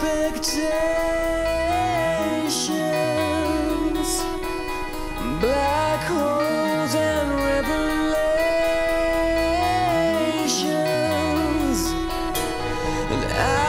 expectations, black holes and revelations, and I.